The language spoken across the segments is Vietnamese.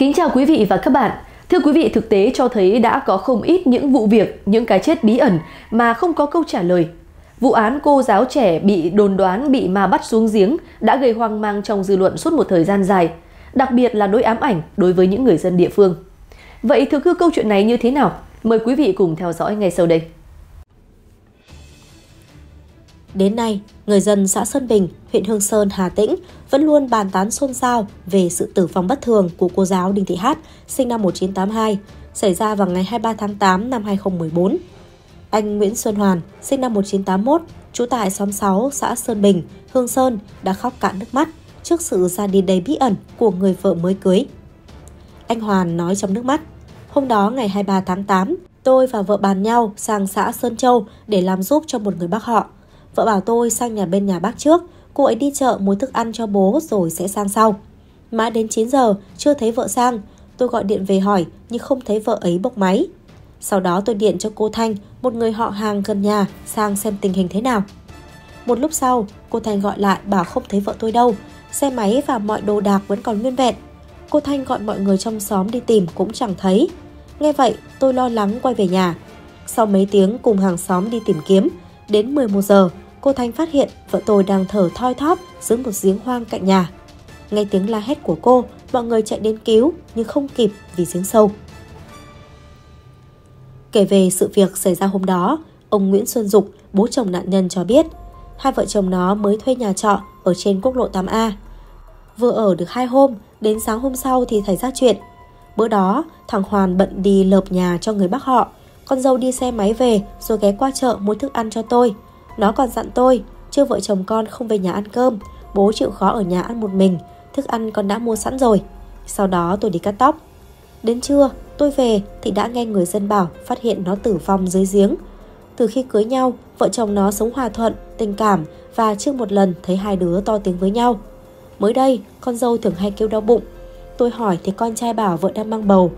Kính chào quý vị và các bạn. Thưa quý vị, thực tế cho thấy đã có không ít những vụ việc, những cái chết bí ẩn mà không có câu trả lời. Vụ án cô giáo trẻ bị đồn đoán bị ma bắt xuống giếng đã gây hoang mang trong dư luận suốt một thời gian dài, đặc biệt là nỗi ám ảnh đối với những người dân địa phương. Vậy thực hư câu chuyện này như thế nào? Mời quý vị cùng theo dõi ngay sau đây. Đến nay, người dân xã Sơn Bình, huyện Hương Sơn, Hà Tĩnh vẫn luôn bàn tán xôn xao về sự tử vong bất thường của cô giáo Đinh Thị Hát, sinh năm 1982, xảy ra vào ngày 23 tháng 8 năm 2014. Anh Nguyễn Xuân Hoàn, sinh năm 1981, trú tại xóm 6 xã Sơn Bình, Hương Sơn đã khóc cạn nước mắt trước sự ra đi đầy bí ẩn của người vợ mới cưới. Anh Hoàn nói trong nước mắt, hôm đó ngày 23 tháng 8, tôi và vợ bàn nhau sang xã Sơn Châu để làm giúp cho một người bác họ – Vợ bảo tôi sang nhà bên nhà bác trước, cô ấy đi chợ mua thức ăn cho bố rồi sẽ sang sau. Mãi đến 9 giờ, chưa thấy vợ sang. Tôi gọi điện về hỏi nhưng không thấy vợ ấy bốc máy. Sau đó tôi điện cho cô Thanh, một người họ hàng gần nhà, sang xem tình hình thế nào. Một lúc sau, cô Thanh gọi lại bảo không thấy vợ tôi đâu, xe máy và mọi đồ đạc vẫn còn nguyên vẹn. Cô Thanh gọi mọi người trong xóm đi tìm cũng chẳng thấy. Nghe vậy, tôi lo lắng quay về nhà. Sau mấy tiếng cùng hàng xóm đi tìm kiếm, đến 11 giờ, cô Thanh phát hiện vợ tôi đang thở thoi thóp dưới một giếng hoang cạnh nhà. Nghe tiếng la hét của cô, mọi người chạy đến cứu nhưng không kịp vì giếng sâu. Kể về sự việc xảy ra hôm đó, ông Nguyễn Xuân Dục, bố chồng nạn nhân cho biết, hai vợ chồng nó mới thuê nhà trọ ở trên quốc lộ 8A. Vừa ở được hai hôm, đến sáng hôm sau thì xảy ra chuyện. Bữa đó, thằng Hoàn bận đi lợp nhà cho người bác họ. Con dâu đi xe máy về rồi ghé qua chợ mua thức ăn cho tôi. Nó còn dặn tôi, chưa vợ chồng con không về nhà ăn cơm, bố chịu khó ở nhà ăn một mình, thức ăn con đã mua sẵn rồi. Sau đó tôi đi cắt tóc. Đến trưa, tôi về thì đã nghe người dân bảo phát hiện nó tử vong dưới giếng. Từ khi cưới nhau, vợ chồng nó sống hòa thuận, tình cảm và chưa một lần thấy hai đứa to tiếng với nhau. Mới đây, con dâu thường hay kêu đau bụng. Tôi hỏi thì con trai bảo vợ đang mang bầu.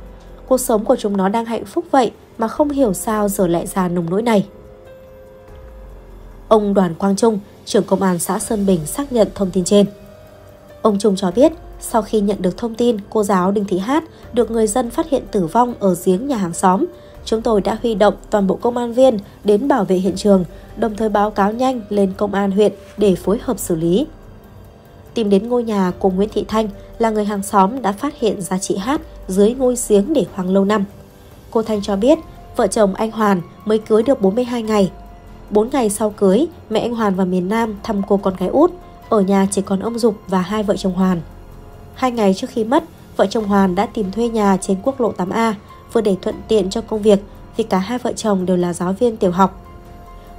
Cuộc sống của chúng nó đang hạnh phúc vậy mà không hiểu sao giờ lại già nồng nỗi này. Ông Đoàn Quang Trung, trưởng công an xã Sơn Bình xác nhận thông tin trên. Ông Trung cho biết, sau khi nhận được thông tin cô giáo Đinh Thị Hát được người dân phát hiện tử vong ở giếng nhà hàng xóm, chúng tôi đã huy động toàn bộ công an viên đến bảo vệ hiện trường, đồng thời báo cáo nhanh lên công an huyện để phối hợp xử lý. Tìm đến ngôi nhà của Nguyễn Thị Thanh là người hàng xóm đã phát hiện ra chị Hát dưới ngôi giếng để hoang lâu năm. Cô Thanh cho biết vợ chồng anh Hoàn mới cưới được 42 ngày 4 ngày sau cưới, mẹ anh Hoàn vào miền Nam thăm cô con gái út, ở nhà chỉ còn ông Dục và hai vợ chồng Hoàn. Hai ngày trước khi mất, vợ chồng Hoàn đã tìm thuê nhà trên quốc lộ 8A, vừa để thuận tiện cho công việc vì cả hai vợ chồng đều là giáo viên tiểu học.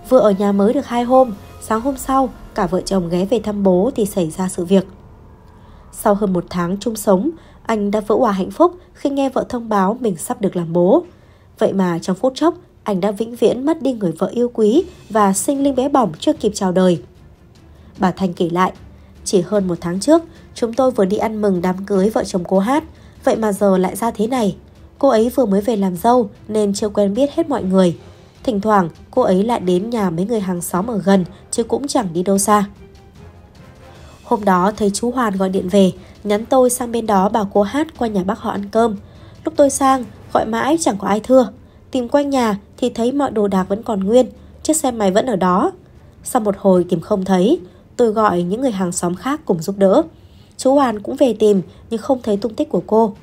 Vừa ở nhà mới được hai hôm, sáng hôm sau, cả vợ chồng ghé về thăm bố thì xảy ra sự việc. Sau hơn một tháng chung sống, anh đã vỡ hòa hạnh phúc khi nghe vợ thông báo mình sắp được làm bố. Vậy mà trong phút chốc, anh đã vĩnh viễn mất đi người vợ yêu quý và sinh linh bé bỏng chưa kịp chào đời. Bà Thanh kể lại, chỉ hơn một tháng trước, chúng tôi vừa đi ăn mừng đám cưới vợ chồng cô Hát, vậy mà giờ lại ra thế này. Cô ấy vừa mới về làm dâu nên chưa quen biết hết mọi người. Thỉnh thoảng cô ấy lại đến nhà mấy người hàng xóm ở gần chứ cũng chẳng đi đâu xa. Hôm đó thấy chú Hoàn gọi điện về, nhắn tôi sang bên đó bảo cô Hát qua nhà bác họ ăn cơm. Lúc tôi sang, gọi mãi chẳng có ai thưa. Tìm quanh nhà thì thấy mọi đồ đạc vẫn còn nguyên, chiếc xe máy vẫn ở đó. Sau một hồi tìm không thấy, tôi gọi những người hàng xóm khác cùng giúp đỡ. Chú Hoàn cũng về tìm nhưng không thấy tung tích của cô.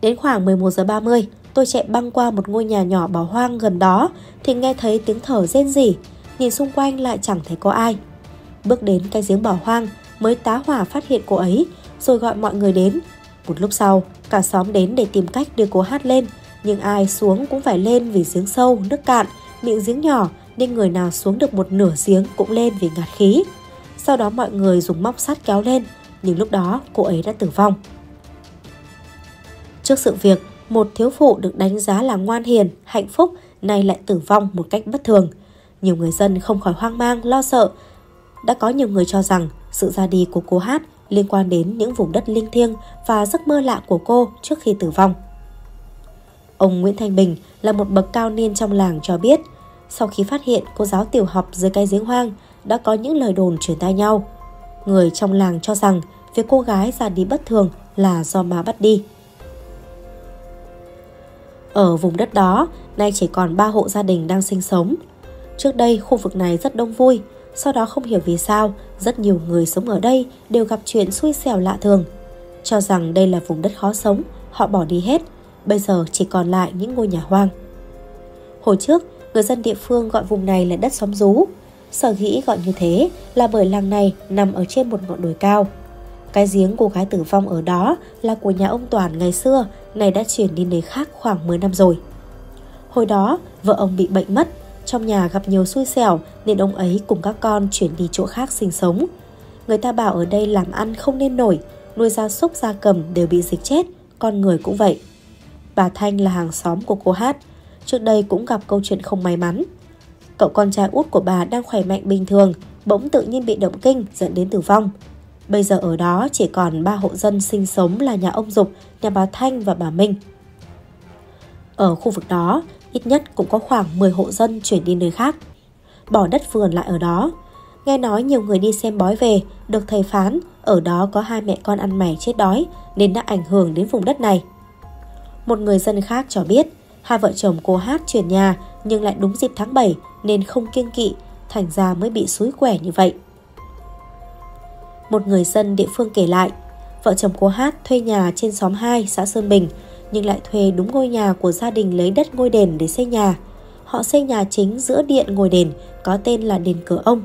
Đến khoảng 11 giờ 30, tôi chạy băng qua một ngôi nhà nhỏ bỏ hoang gần đó thì nghe thấy tiếng thở rên rỉ, nhìn xung quanh lại chẳng thấy có ai. Bước đến cái giếng bỏ hoang mới tá hỏa phát hiện cô ấy rồi gọi mọi người đến. Một lúc sau, cả xóm đến để tìm cách đưa cô hát lên nhưng ai xuống cũng phải lên vì giếng sâu, nước cạn, miệng giếng nhỏ nên người nào xuống được một nửa giếng cũng lên vì ngạt khí. Sau đó mọi người dùng móc sắt kéo lên, nhưng lúc đó cô ấy đã tử vong. Trước sự việc, một thiếu phụ được đánh giá là ngoan hiền, hạnh phúc nay lại tử vong một cách bất thường. Nhiều người dân không khỏi hoang mang, lo sợ. Đã có nhiều người cho rằng sự ra đi của cô Hát liên quan đến những vùng đất linh thiêng và giấc mơ lạ của cô trước khi tử vong. Ông Nguyễn Thanh Bình là một bậc cao niên trong làng cho biết, sau khi phát hiện cô giáo tiểu học dưới cây giếng hoang đã có những lời đồn truyền tai nhau. Người trong làng cho rằng việc cô gái ra đi bất thường là do má bắt đi. Ở vùng đất đó, nay chỉ còn 3 hộ gia đình đang sinh sống. Trước đây khu vực này rất đông vui, sau đó không hiểu vì sao, rất nhiều người sống ở đây đều gặp chuyện xui xẻo lạ thường. Cho rằng đây là vùng đất khó sống, họ bỏ đi hết, bây giờ chỉ còn lại những ngôi nhà hoang. Hồi trước, người dân địa phương gọi vùng này là đất xóm rú. Sở dĩ gọi như thế là bởi làng này nằm ở trên một ngọn đồi cao. Cái giếng cô gái tử vong ở đó là của nhà ông Toàn ngày xưa, này đã chuyển đi nơi khác khoảng 10 năm rồi. Hồi đó, vợ ông bị bệnh mất, trong nhà gặp nhiều xui xẻo nên ông ấy cùng các con chuyển đi chỗ khác sinh sống. Người ta bảo ở đây làm ăn không nên nổi, nuôi gia súc gia cầm đều bị dịch chết, con người cũng vậy. Bà Thanh là hàng xóm của cô Hát, trước đây cũng gặp câu chuyện không may mắn. Cậu con trai út của bà đang khỏe mạnh bình thường, bỗng tự nhiên bị động kinh dẫn đến tử vong. Bây giờ ở đó chỉ còn ba hộ dân sinh sống là nhà ông Dục, nhà bà Thanh và bà Minh. Ở khu vực đó, ít nhất cũng có khoảng 10 hộ dân chuyển đi nơi khác. Bỏ đất vườn lại ở đó. Nghe nói nhiều người đi xem bói về, được thầy phán ở đó có hai mẹ con ăn mày chết đói nên đã ảnh hưởng đến vùng đất này. Một người dân khác cho biết, hai vợ chồng cô hát chuyển nhà nhưng lại đúng dịp tháng 7 nên không kiêng kỵ, thành ra mới bị suối quẻ như vậy. Một người dân địa phương kể lại, vợ chồng cô Hát thuê nhà trên xóm 2 xã Sơn Bình nhưng lại thuê đúng ngôi nhà của gia đình lấy đất ngôi đền để xây nhà. Họ xây nhà chính giữa điện ngôi đền có tên là đền cửa ông.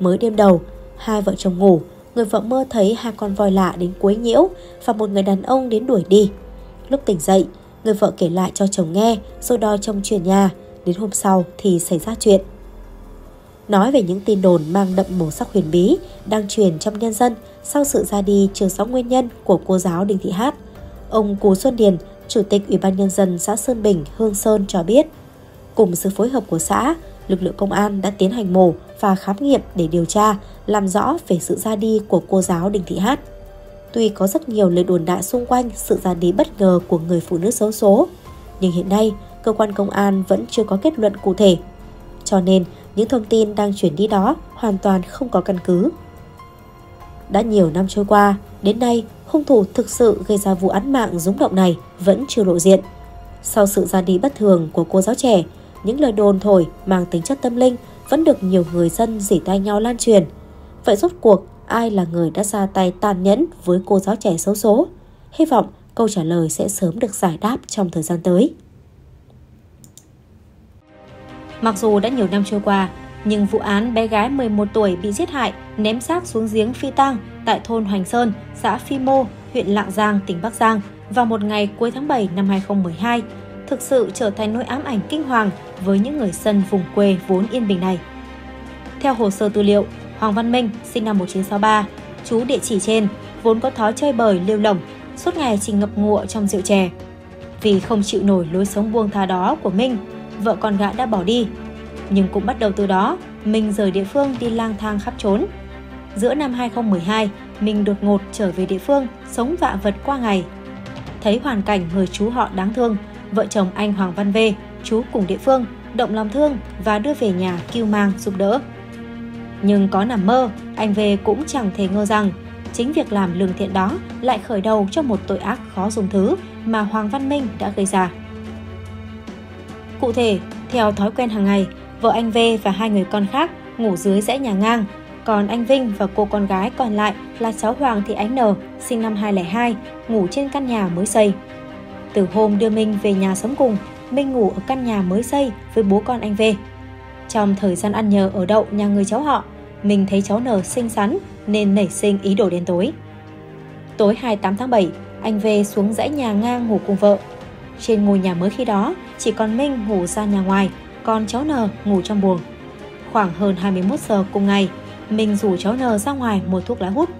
Mới đêm đầu, hai vợ chồng ngủ, người vợ mơ thấy hai con voi lạ đến quấy nhiễu và một người đàn ông đến đuổi đi. Lúc tỉnh dậy, người vợ kể lại cho chồng nghe rồi đòi chồng chuyển nhà. Đến hôm sau thì xảy ra chuyện. Nói về những tin đồn mang đậm màu sắc huyền bí đang truyền trong nhân dân sau sự ra đi chưa rõ nguyên nhân của cô giáo Đinh Thị Hát. Ông Cú Xuân Điền, Chủ tịch Ủy ban Nhân dân xã Sơn Bình, Hương Sơn cho biết, cùng sự phối hợp của xã, lực lượng công an đã tiến hành mổ và khám nghiệm để điều tra, làm rõ về sự ra đi của cô giáo Đinh Thị Hát. Tuy có rất nhiều lời đồn đại xung quanh sự ra đi bất ngờ của người phụ nữ xấu số, nhưng hiện nay cơ quan công an vẫn chưa có kết luận cụ thể. Cho nên, những thông tin đang chuyển đi đó hoàn toàn không có căn cứ. Đã nhiều năm trôi qua, đến nay hung thủ thực sự gây ra vụ án mạng rúng động này vẫn chưa lộ diện. Sau sự ra đi bất thường của cô giáo trẻ, những lời đồn thổi mang tính chất tâm linh vẫn được nhiều người dân dỉ tai nhau lan truyền. Vậy rốt cuộc ai là người đã ra tay tàn nhẫn với cô giáo trẻ xấu số? Hy vọng câu trả lời sẽ sớm được giải đáp trong thời gian tới. Mặc dù đã nhiều năm trôi qua, nhưng vụ án bé gái 11 tuổi bị giết hại, ném xác xuống giếng phi tang tại thôn Hoành Sơn, xã Phi Mô, huyện Lạng Giang, tỉnh Bắc Giang vào một ngày cuối tháng 7 năm 2012 thực sự trở thành nỗi ám ảnh kinh hoàng với những người dân vùng quê vốn yên bình này. Theo hồ sơ tư liệu, Hoàng Văn Minh, sinh năm 1963, chú địa chỉ trên, vốn có thói chơi bời lêu lỏng, suốt ngày chỉ ngập ngụa trong rượu chè. Vì không chịu nổi lối sống buông tha đó của Minh, vợ con gã đã bỏ đi. Nhưng cũng bắt đầu từ đó, Minh rời địa phương đi lang thang khắp trốn. Giữa năm 2012, Minh đột ngột trở về địa phương, sống vạ vật qua ngày. Thấy hoàn cảnh người chú họ đáng thương, vợ chồng anh Hoàng Văn Vê, chú cùng địa phương, động lòng thương và đưa về nhà kêu mang giúp đỡ. Nhưng có nằm mơ, anh V cũng chẳng thể ngờ rằng chính việc làm lương thiện đó lại khởi đầu cho một tội ác khó dùng thứ mà Hoàng Văn Minh đã gây ra. Cụ thể, theo thói quen hàng ngày, vợ anh V và hai người con khác ngủ dưới dãy nhà ngang, còn anh Vinh và cô con gái còn lại là cháu Hoàng Thị Ánh N, sinh năm 2002, ngủ trên căn nhà mới xây. Từ hôm đưa Minh về nhà sống cùng, Minh ngủ ở căn nhà mới xây với bố con anh V. Trong thời gian ăn nhờ ở đậu nhà người cháu họ, mình thấy cháu N xinh xắn nên nảy sinh ý đồ đen tối. Tối 28 tháng 7, anh về xuống dãy nhà ngang ngủ cùng vợ. Trên ngôi nhà mới khi đó, chỉ còn Minh ngủ ra nhà ngoài, còn cháu N ngủ trong buồng. Khoảng hơn 21 giờ cùng ngày, Minh rủ cháu N ra ngoài mua thuốc lá hút.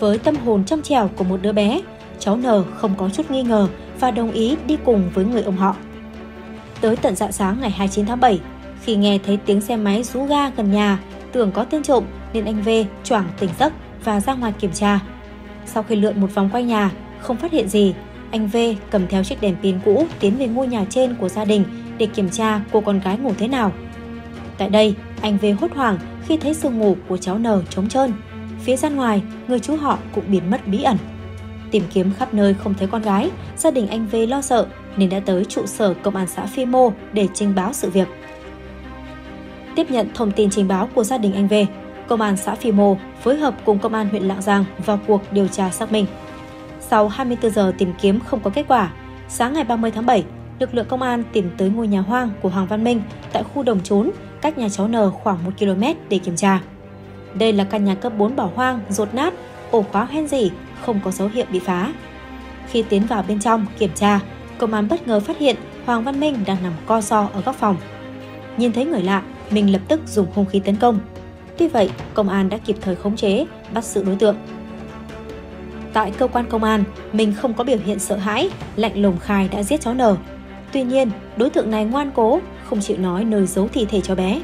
Với tâm hồn trong trẻo của một đứa bé, cháu N không có chút nghi ngờ và đồng ý đi cùng với người ông họ. Tới tận dạng sáng ngày 29 tháng 7, khi nghe thấy tiếng xe máy rú ga gần nhà, tưởng có tên trộm nên anh V choảng tỉnh giấc và ra ngoài kiểm tra. Sau khi lượn một vòng quanh nhà, không phát hiện gì, anh V cầm theo chiếc đèn pin cũ tiến về ngôi nhà trên của gia đình để kiểm tra cô con gái ngủ thế nào. Tại đây, anh V hốt hoảng khi thấy giường ngủ của cháu N trống trơn. Phía ra ngoài, người chú họ cũng biến mất bí ẩn. Tìm kiếm khắp nơi không thấy con gái, gia đình anh V lo sợ nên đã tới trụ sở công an xã Phi Mô để trình báo sự việc. Tiếp nhận thông tin trình báo của gia đình anh về, công an xã Phi Mô phối hợp cùng công an huyện Lạng Giang vào cuộc điều tra xác minh. Sau 24 giờ tìm kiếm không có kết quả, sáng ngày 30 tháng 7, lực lượng công an tìm tới ngôi nhà hoang của Hoàng Văn Minh tại khu đồng trốn, cách nhà cháu N khoảng 1 km để kiểm tra. Đây là căn nhà cấp 4 bỏ hoang, rột nát, ổ khóa hoen dỉ, không có dấu hiệu bị phá. Khi tiến vào bên trong kiểm tra, công an bất ngờ phát hiện Hoàng Văn Minh đang nằm co so ở góc phòng. Nhìn thấy người lạ, mình lập tức dùng hung khí tấn công. Tuy vậy, công an đã kịp thời khống chế, bắt giữ đối tượng. Tại cơ quan công an, mình không có biểu hiện sợ hãi, lạnh lùng khai đã giết cháu N. Tuy nhiên, đối tượng này ngoan cố, không chịu nói nơi giấu thi thể cho bé.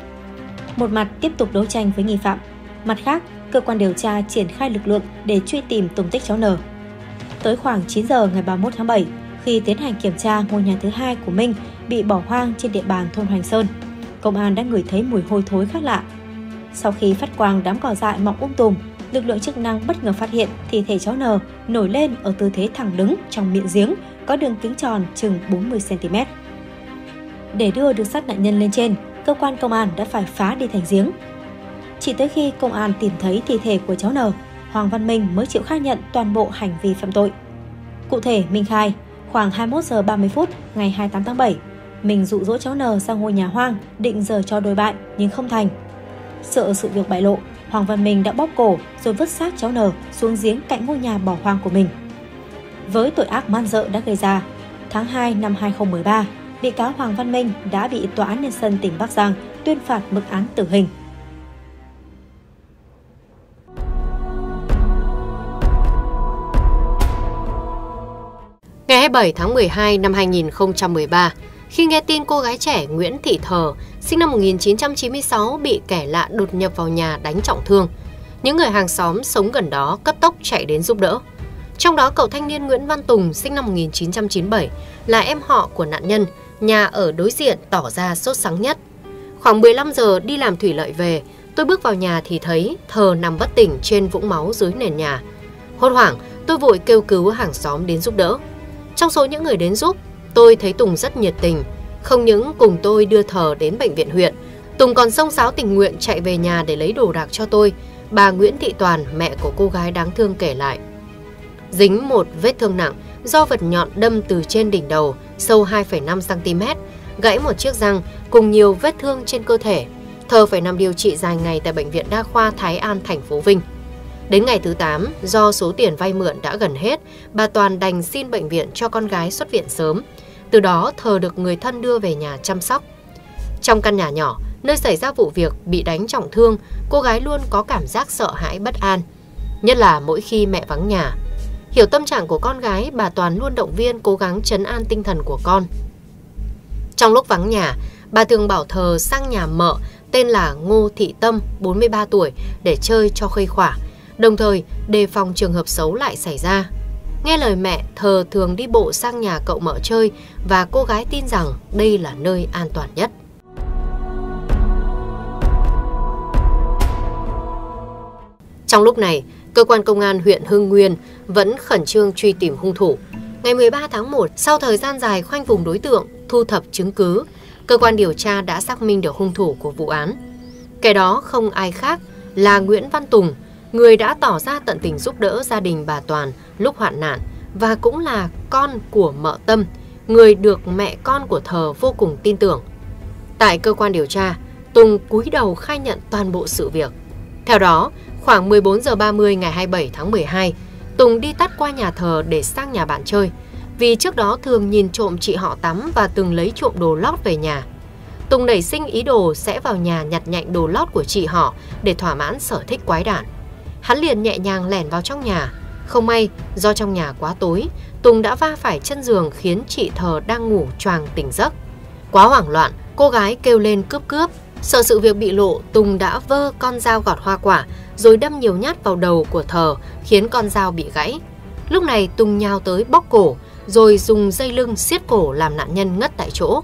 Một mặt tiếp tục đấu tranh với nghi phạm, mặt khác, cơ quan điều tra triển khai lực lượng để truy tìm tung tích cháu N. Tới khoảng 9 giờ ngày 31 tháng 7, khi tiến hành kiểm tra ngôi nhà thứ hai của Minh bị bỏ hoang trên địa bàn thôn Hoành Sơn, công an đã ngửi thấy mùi hôi thối khác lạ. Sau khi phát quang đám cỏ dại mọc um tùm, lực lượng chức năng bất ngờ phát hiện thi thể cháu N nổi lên ở tư thế thẳng đứng trong miệng giếng có đường kính tròn chừng 40cm. Để đưa được xác nạn nhân lên trên, cơ quan công an đã phải phá đi thành giếng. Chỉ tới khi công an tìm thấy thi thể của cháu N, Hoàng Văn Minh mới chịu khai nhận toàn bộ hành vi phạm tội. Cụ thể, Minh khai, khoảng 21 giờ 30 phút ngày 28 tháng 7, mình dụ dỗ cháu N sang ngôi nhà hoang định giờ cho đôi bạn nhưng không thành. Sợ sự việc bại lộ, Hoàng Văn Minh đã bóp cổ rồi vứt xác cháu N xuống giếng cạnh ngôi nhà bỏ hoang của mình. Với tội ác man dợ đã gây ra, tháng 2 năm 2013, bị cáo Hoàng Văn Minh đã bị Tòa án Nhân dân tỉnh Bắc Giang tuyên phạt mức án tử hình. Ngày 27 tháng 12 năm 2013, khi nghe tin cô gái trẻ Nguyễn Thị Thờ, sinh năm 1996 bị kẻ lạ đột nhập vào nhà đánh trọng thương, những người hàng xóm sống gần đó cấp tốc chạy đến giúp đỡ. Trong đó cậu thanh niên Nguyễn Văn Tùng sinh năm 1997 là em họ của nạn nhân, nhà ở đối diện tỏ ra sốt sắng nhất. Khoảng 15 giờ đi làm thủy lợi về, tôi bước vào nhà thì thấy thờ nằm bất tỉnh trên vũng máu dưới nền nhà. Hốt hoảng, tôi vội kêu cứu hàng xóm đến giúp đỡ. Trong số những người đến giúp, tôi thấy Tùng rất nhiệt tình. Không những cùng tôi đưa thờ đến bệnh viện huyện, Tùng còn xông xáo tình nguyện chạy về nhà để lấy đồ đạc cho tôi. Bà Nguyễn Thị Toàn, mẹ của cô gái đáng thương kể lại. Dính một vết thương nặng do vật nhọn đâm từ trên đỉnh đầu, sâu 2,5cm, gãy một chiếc răng cùng nhiều vết thương trên cơ thể. Thờ phải nằm điều trị dài ngày tại Bệnh viện Đa khoa Thái An, thành phố Vinh. Đến ngày thứ 8, do số tiền vay mượn đã gần hết, bà Toàn đành xin bệnh viện cho con gái xuất viện sớm. Từ đó thờ được người thân đưa về nhà chăm sóc. Trong căn nhà nhỏ, nơi xảy ra vụ việc bị đánh trọng thương, cô gái luôn có cảm giác sợ hãi bất an. Nhất là mỗi khi mẹ vắng nhà. Hiểu tâm trạng của con gái, bà Toàn luôn động viên cố gắng chấn an tinh thần của con. Trong lúc vắng nhà, bà thường bảo thờ sang nhà mợ tên là Ngô Thị Tâm, 43 tuổi, để chơi cho khơi khỏa, đồng thời đề phòng trường hợp xấu lại xảy ra. Nghe lời mẹ, thờ thường đi bộ sang nhà cậu mợ chơi và cô gái tin rằng đây là nơi an toàn nhất. Trong lúc này, cơ quan công an huyện Hưng Nguyên vẫn khẩn trương truy tìm hung thủ. Ngày 13 tháng 1, sau thời gian dài khoanh vùng đối tượng, thu thập chứng cứ, cơ quan điều tra đã xác minh được hung thủ của vụ án. Kẻ đó không ai khác là Nguyễn Văn Tùng, người đã tỏ ra tận tình giúp đỡ gia đình bà Toàn lúc hoạn nạn và cũng là con của mợ Tâm, người được mẹ con của thờ vô cùng tin tưởng. Tại cơ quan điều tra, Tùng cúi đầu khai nhận toàn bộ sự việc. Theo đó, khoảng 14 giờ 30 ngày 27 tháng 12, Tùng đi tắt qua nhà thờ để sang nhà bạn chơi, vì trước đó thường nhìn trộm chị họ tắm và từng lấy trộm đồ lót về nhà. Tùng nảy sinh ý đồ sẽ vào nhà nhặt nhạnh đồ lót của chị họ để thỏa mãn sở thích quái đản. Hắn liền nhẹ nhàng lẻn vào trong nhà. Không may, do trong nhà quá tối, Tùng đã va phải chân giường khiến chị thờ đang ngủ choàng tỉnh giấc. Quá hoảng loạn, cô gái kêu lên cướp cướp. Sợ sự việc bị lộ, Tùng đã vơ con dao gọt hoa quả rồi đâm nhiều nhát vào đầu của thờ khiến con dao bị gãy. Lúc này Tùng nhào tới bóc cổ rồi dùng dây lưng siết cổ làm nạn nhân ngất tại chỗ.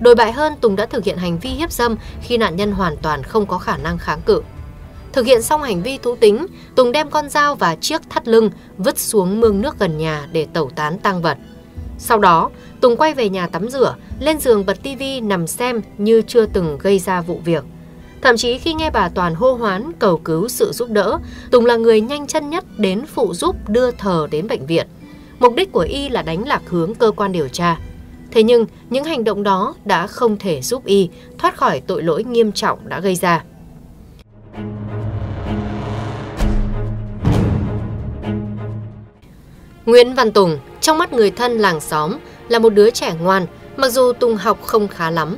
Đổi bại hơn, Tùng đã thực hiện hành vi hiếp dâm khi nạn nhân hoàn toàn không có khả năng kháng cự. Thực hiện xong hành vi thú tính, Tùng đem con dao và chiếc thắt lưng vứt xuống mương nước gần nhà để tẩu tán tăng vật. Sau đó, Tùng quay về nhà tắm rửa, lên giường bật tivi nằm xem như chưa từng gây ra vụ việc. Thậm chí khi nghe bà Toàn hô hoán cầu cứu sự giúp đỡ, Tùng là người nhanh chân nhất đến phụ giúp đưa thờ đến bệnh viện. Mục đích của Y là đánh lạc hướng cơ quan điều tra. Thế nhưng, những hành động đó đã không thể giúp Y thoát khỏi tội lỗi nghiêm trọng đã gây ra. Nguyễn Văn Tùng, trong mắt người thân làng xóm, là một đứa trẻ ngoan, mặc dù Tùng học không khá lắm.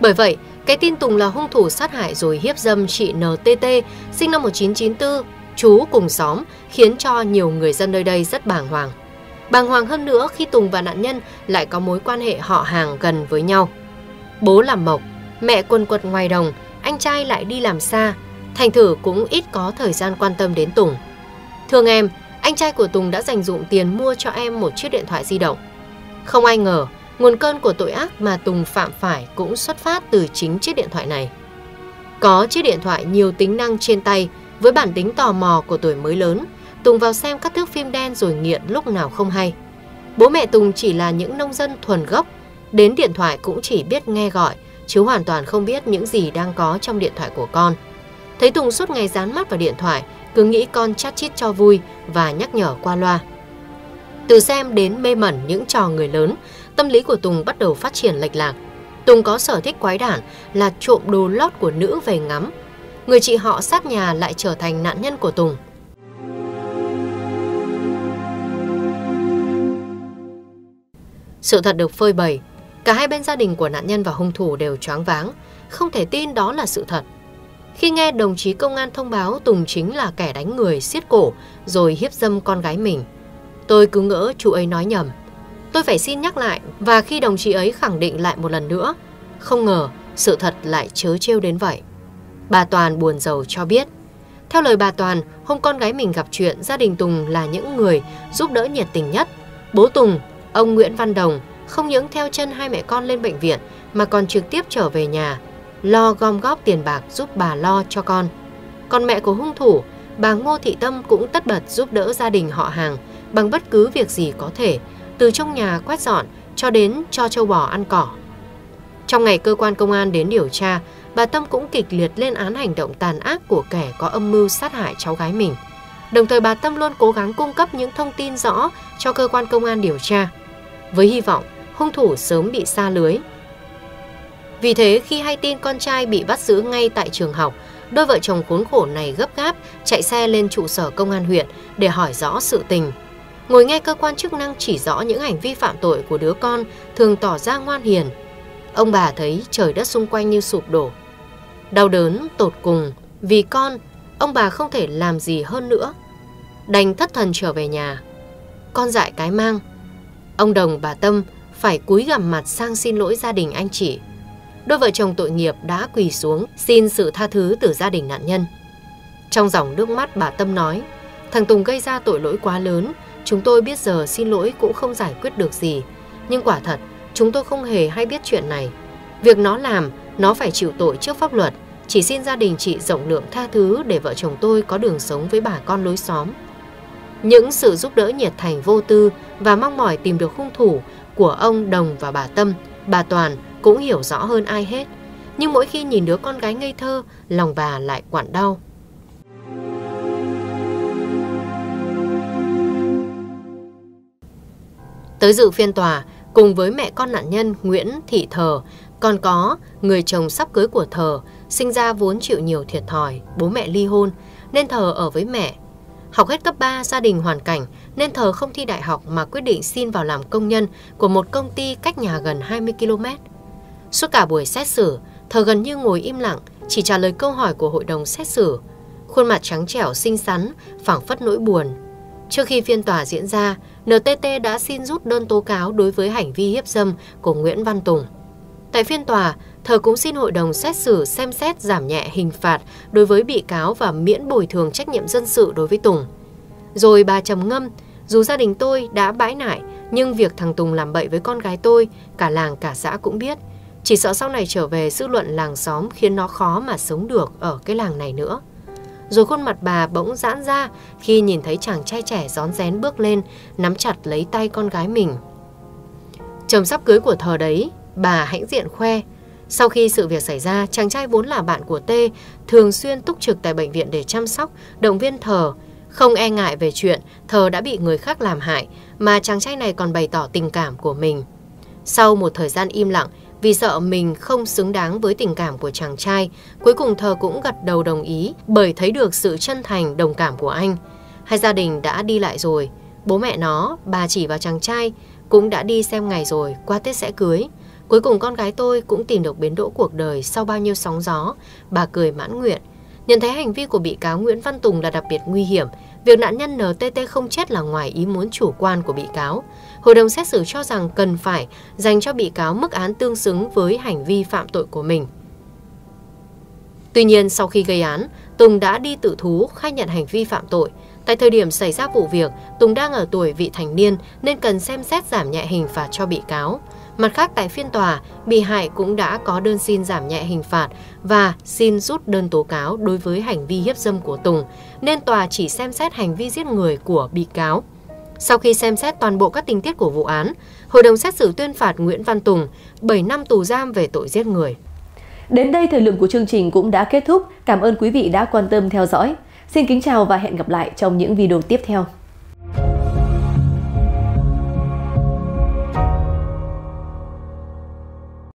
Bởi vậy, cái tin Tùng là hung thủ sát hại rồi hiếp dâm chị NTT sinh năm 1994, chú cùng xóm, khiến cho nhiều người dân nơi đây rất bàng hoàng. Bàng hoàng hơn nữa khi Tùng và nạn nhân lại có mối quan hệ họ hàng gần với nhau. Bố làm mộc, mẹ quần quật ngoài đồng, anh trai lại đi làm xa, thành thử cũng ít có thời gian quan tâm đến Tùng. Thương em, anh trai của Tùng đã dành dụng tiền mua cho em một chiếc điện thoại di động. Không ai ngờ, nguồn cơn của tội ác mà Tùng phạm phải cũng xuất phát từ chính chiếc điện thoại này. Có chiếc điện thoại nhiều tính năng trên tay, với bản tính tò mò của tuổi mới lớn, Tùng vào xem các thước phim đen rồi nghiện lúc nào không hay. Bố mẹ Tùng chỉ là những nông dân thuần gốc, đến điện thoại cũng chỉ biết nghe gọi, chứ hoàn toàn không biết những gì đang có trong điện thoại của con. Thấy Tùng suốt ngày dán mắt vào điện thoại, cứ nghĩ con chát chít cho vui và nhắc nhở qua loa. Từ xem đến mê mẩn những trò người lớn, tâm lý của Tùng bắt đầu phát triển lệch lạc. Tùng có sở thích quái đản là trộm đồ lót của nữ về ngắm. Người chị họ sát nhà lại trở thành nạn nhân của Tùng. Sự thật được phơi bày, cả hai bên gia đình của nạn nhân và hung thủ đều choáng váng, không thể tin đó là sự thật. Khi nghe đồng chí công an thông báo Tùng chính là kẻ đánh người xiết cổ rồi hiếp dâm con gái mình, tôi cứ ngỡ chú ấy nói nhầm. Tôi phải xin nhắc lại và khi đồng chí ấy khẳng định lại một lần nữa, không ngờ sự thật lại chớ trêu đến vậy. Bà Toàn buồn giàu cho biết, theo lời bà Toàn, hôm con gái mình gặp chuyện, gia đình Tùng là những người giúp đỡ nhiệt tình nhất. Bố Tùng, ông Nguyễn Văn Đồng, không những theo chân hai mẹ con lên bệnh viện mà còn trực tiếp trở về nhà lo gom góp tiền bạc giúp bà lo cho con. Còn mẹ của hung thủ, bà Ngô Thị Tâm cũng tất bật giúp đỡ gia đình họ hàng bằng bất cứ việc gì có thể, từ trong nhà quét dọn cho đến cho châu bò ăn cỏ. Trong ngày cơ quan công an đến điều tra, bà Tâm cũng kịch liệt lên án hành động tàn ác của kẻ có âm mưu sát hại cháu gái mình. Đồng thời bà Tâm luôn cố gắng cung cấp những thông tin rõ cho cơ quan công an điều tra, với hy vọng hung thủ sớm bị xa lưới, vì thế khi hay tin con trai bị bắt giữ ngay tại trường học, đôi vợ chồng khốn khổ này gấp gáp chạy xe lên trụ sở công an huyện để hỏi rõ sự tình. Ngồi nghe cơ quan chức năng chỉ rõ những hành vi phạm tội của đứa con thường tỏ ra ngoan hiền. Ông bà thấy trời đất xung quanh như sụp đổ. Đau đớn tột cùng vì con, ông bà không thể làm gì hơn nữa. Đành thất thần trở về nhà. Con dại cái mang. Ông Đồng bà Tâm phải cúi gằm mặt sang xin lỗi gia đình anh chị đôi vợ chồng tội nghiệp đã quỳ xuống xin sự tha thứ từ gia đình nạn nhân. Trong dòng nước mắt bà Tâm nói, thằng Tùng gây ra tội lỗi quá lớn, chúng tôi biết giờ xin lỗi cũng không giải quyết được gì. Nhưng quả thật, chúng tôi không hề hay biết chuyện này. Việc nó làm, nó phải chịu tội trước pháp luật, chỉ xin gia đình chị rộng lượng tha thứ để vợ chồng tôi có đường sống với bà con lối xóm. Những sự giúp đỡ nhiệt thành vô tư và mong mỏi tìm được hung thủ của ông Đồng và bà Tâm, bà Toàn cũng hiểu rõ hơn ai hết. Nhưng mỗi khi nhìn đứa con gái ngây thơ, lòng bà lại quặn đau. Tới dự phiên tòa, cùng với mẹ con nạn nhân Nguyễn Thị Thờ, còn có người chồng sắp cưới của Thờ, sinh ra vốn chịu nhiều thiệt thòi, bố mẹ ly hôn, nên Thờ ở với mẹ. Học hết cấp 3, gia đình hoàn cảnh, nên Thờ không thi đại học mà quyết định xin vào làm công nhân của một công ty cách nhà gần 20 km. Suốt cả buổi xét xử, thờ gần như ngồi im lặng, chỉ trả lời câu hỏi của hội đồng xét xử. Khuôn mặt trắng trẻo xinh xắn, phảng phất nỗi buồn. Trước khi phiên tòa diễn ra, NTT đã xin rút đơn tố cáo đối với hành vi hiếp dâm của Nguyễn Văn Tùng. Tại phiên tòa, thờ cũng xin hội đồng xét xử xem xét giảm nhẹ hình phạt đối với bị cáo và miễn bồi thường trách nhiệm dân sự đối với Tùng. Rồi bà trầm ngâm, dù gia đình tôi đã bãi nại, nhưng việc thằng Tùng làm bậy với con gái tôi, cả làng cả xã cũng biết, chỉ sợ sau này trở về dư luận làng xóm khiến nó khó mà sống được ở cái làng này nữa. rồi khuôn mặt bà bỗng giãn ra khi nhìn thấy chàng trai trẻ rón rén bước lên, nắm chặt lấy tay con gái mình. Chồng sắp cưới của thờ đấy, bà hãnh diện khoe. Sau khi sự việc xảy ra, chàng trai vốn là bạn của Tê, thường xuyên túc trực tại bệnh viện để chăm sóc, động viên thờ, không e ngại về chuyện thờ đã bị người khác làm hại, mà chàng trai này còn bày tỏ tình cảm của mình. Sau một thời gian im lặng, vì sợ mình không xứng đáng với tình cảm của chàng trai, cuối cùng thờ cũng gật đầu đồng ý bởi thấy được sự chân thành đồng cảm của anh. Hai gia đình đã đi lại rồi, bố mẹ nó, bà chỉ và chàng trai cũng đã đi xem ngày rồi, qua Tết sẽ cưới. Cuối cùng con gái tôi cũng tìm được biến đỗ cuộc đời sau bao nhiêu sóng gió, bà cười mãn nguyện. Nhận thấy hành vi của bị cáo Nguyễn Văn Tùng là đặc biệt nguy hiểm, việc nạn nhân NTT không chết là ngoài ý muốn chủ quan của bị cáo. Hội đồng xét xử cho rằng cần phải dành cho bị cáo mức án tương xứng với hành vi phạm tội của mình. Tuy nhiên, sau khi gây án, Tùng đã đi tự thú khai nhận hành vi phạm tội. Tại thời điểm xảy ra vụ việc, Tùng đang ở tuổi vị thành niên nên cần xem xét giảm nhẹ hình phạt cho bị cáo. Mặt khác tại phiên tòa, bị hại cũng đã có đơn xin giảm nhẹ hình phạt và xin rút đơn tố cáo đối với hành vi hiếp dâm của Tùng, nên tòa chỉ xem xét hành vi giết người của bị cáo. Sau khi xem xét toàn bộ các tình tiết của vụ án, hội đồng xét xử tuyên phạt Nguyễn Văn Tùng 7 năm tù giam về tội giết người. Đến đây thời lượng của chương trình cũng đã kết thúc. Cảm ơn quý vị đã quan tâm theo dõi. Xin kính chào và hẹn gặp lại trong những video tiếp theo.